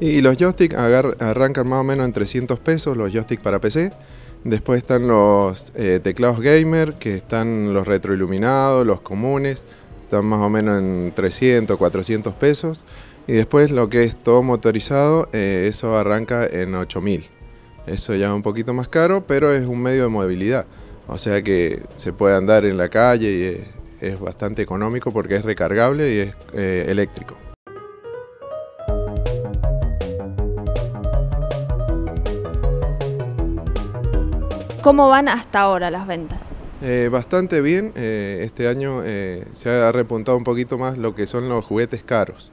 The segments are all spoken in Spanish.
Y los joysticks arrancan más o menos en 300 pesos, los joysticks para PC. Después están los eh, teclados gamer, que están los retroiluminados, los comunes, están más o menos en 300, 400 pesos. Y después lo que es todo motorizado, eh, eso arranca en 8000. Eso ya es un poquito más caro, pero es un medio de movilidad. O sea que se puede andar en la calle y es, bastante económico porque es recargable y es eh, eléctrico. ¿Cómo van hasta ahora las ventas? Eh, bastante bien, eh, este año eh, se ha repuntado un poquito más lo que son los juguetes caros.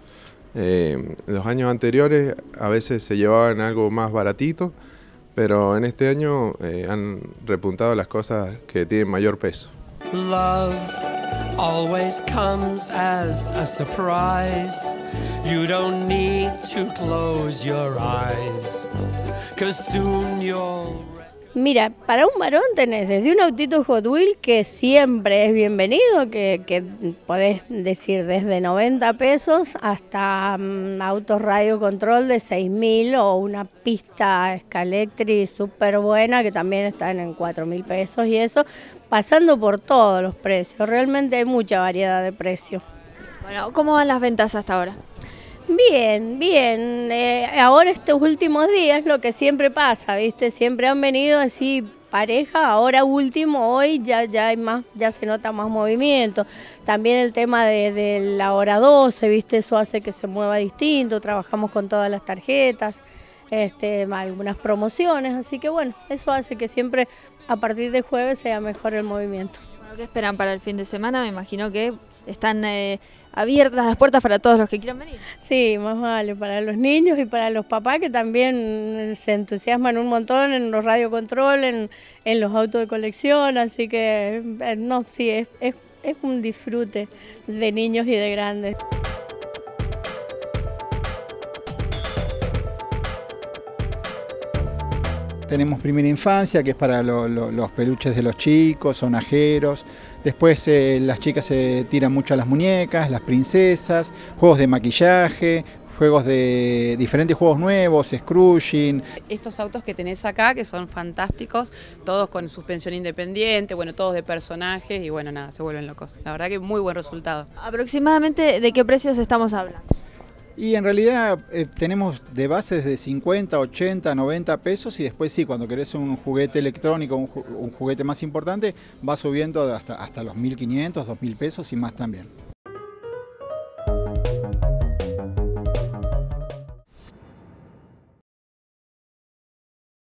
los años anteriores a veces se llevaban algo más baratito, pero en este año han repuntado las cosas que tienen mayor peso. Love always comes as a surprise. You don't need to close your eyes, soon you'll Mira, para un varón tenés desde un autito Hot Wheels que siempre es bienvenido, que, que podés decir desde 90 pesos hasta mm, autos radio control de 6.000 o una pista Scalectri súper buena que también están en 4.000 pesos y eso, pasando por todos los precios. Realmente hay mucha variedad de precios. Bueno, ¿cómo van las ventas hasta ahora? Bien, bien. Eh, ahora estos últimos días lo que siempre pasa, ¿viste? Siempre han venido así pareja, ahora último, hoy ya, ya hay más, ya se nota más movimiento. También el tema de, la hora 12, ¿viste? Eso hace que se mueva distinto, trabajamos con todas las tarjetas, este, algunas promociones, así que bueno, eso hace que siempre a partir de jueves sea mejor el movimiento. ¿Qué esperan para el fin de semana? Me imagino que están eh, abiertas las puertas para todos los que quieran venir. Sí, más vale, para los niños y para los papás que también se entusiasman un montón en los radiocontrol, en, en los autos de colección, así que eh, no, sí, es, es, es un disfrute de niños y de grandes. Tenemos primera infancia, que es para los peluches de los chicos, sonajeros. Después eh, las chicas se tiran mucho a las muñecas, las princesas, juegos de maquillaje, juegos de diferentes juegos nuevos, Scrooging. Estos autos que tenés acá, que son fantásticos, todos con suspensión independiente, bueno, todos de personajes y bueno, nada, se vuelven locos. La verdad que muy buen resultado. ¿Aproximadamente de qué precios estamos hablando? Y en realidad eh, tenemos de bases de 50, 80, 90 pesos y después sí, cuando querés un juguete electrónico, un, juguete más importante, va subiendo hasta, hasta los 1.500, 2.000 pesos y más también.